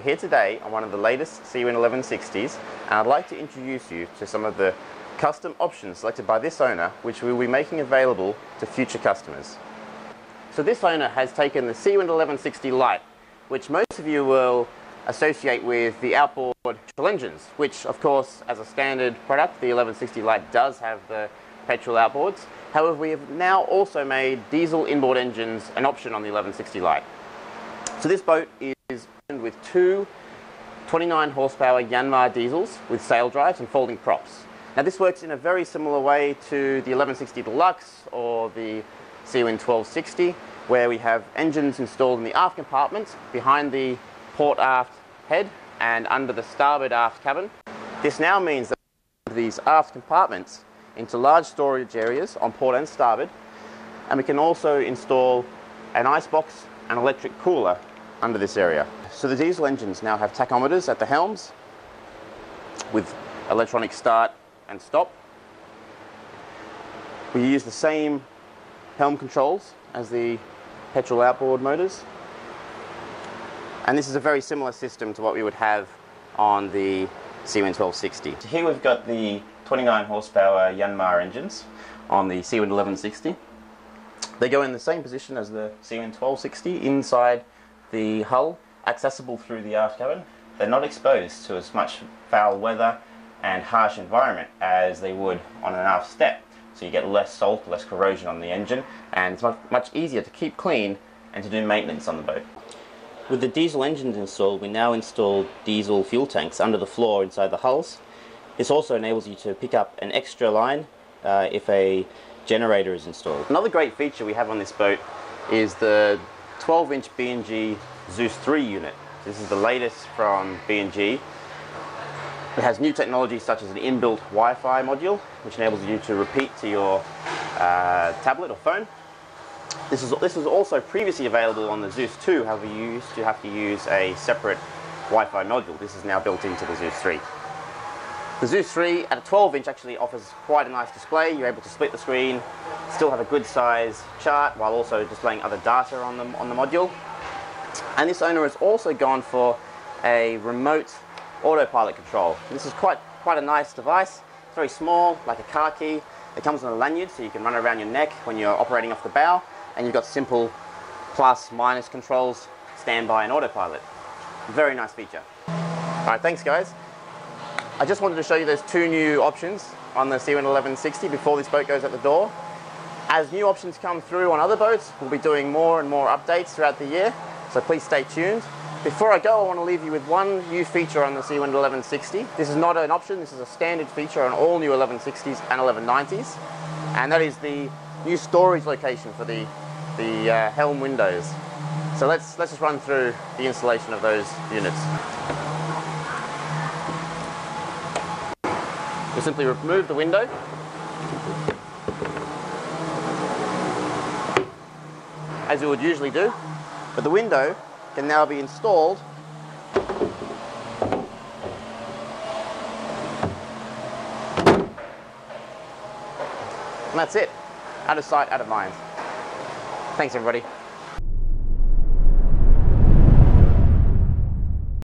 We're here today on one of the latest Seawind 1160s and I'd like to introduce you to some of the custom options selected by this owner which we will be making available to future customers. So this owner has taken the Seawind 1160 Lite which most of you will associate with the outboard petrol engines which of course as a standard product the 1160 Lite does have the petrol outboards. However we have now also made diesel inboard engines an option on the 1160 Lite. So this boat is with two 29 horsepower Yanmar diesels with sail drives and folding props. Now this works in a very similar way to the 1160 Deluxe or the Seawind 1260 where we have engines installed in the aft compartment behind the port aft head and under the starboard aft cabin. This now means that these aft compartments into large storage areas on port and starboard and we can also install an ice box and electric cooler under this area. So the diesel engines now have tachometers at the helms with electronic start and stop. We use the same helm controls as the petrol outboard motors. And this is a very similar system to what we would have on the Seawind 1260. So here we've got the 29 horsepower Yanmar engines on the Seawind 1160. They go in the same position as the Seawind 1260 inside the hull, accessible through the aft cabin. They're not exposed to as much foul weather and harsh environment as they would on an aft step. So you get less salt, less corrosion on the engine, and it's much, much easier to keep clean and to do maintenance on the boat. With the diesel engines installed, we now install diesel fuel tanks under the floor inside the hulls. This also enables you to pick up an extra line uh, if a generator is installed. Another great feature we have on this boat is the 12 inch B&G Zeus 3 unit. This is the latest from B&G. It has new technology such as an inbuilt Wi-Fi module which enables you to repeat to your uh, tablet or phone. This is, this was also previously available on the Zeus 2, however you used to have to use a separate Wi-Fi module. This is now built into the Zeus 3. The Zeus 3 at a 12 inch actually offers quite a nice display. You're able to split the screen, still have a good size chart while also displaying other data on the, on the module. And this owner has also gone for a remote autopilot control. This is quite, quite a nice device. It's very small, like a car key. It comes on a lanyard so you can run around your neck when you're operating off the bow. And you've got simple plus, minus controls, standby and autopilot. Very nice feature. All right, thanks guys. I just wanted to show you those two new options on the Seawind 1160 before this boat goes out the door. As new options come through on other boats, we'll be doing more and more updates throughout the year, so please stay tuned. Before I go, I want to leave you with one new feature on the Seawind 1160. This is not an option, this is a standard feature on all new 1160s and 1190s, and that is the new storage location for the, the uh, helm windows. So let's, let's just run through the installation of those units. We simply remove the window. As you would usually do. But the window can now be installed And that's it. Out of sight, out of mind. Thanks everybody.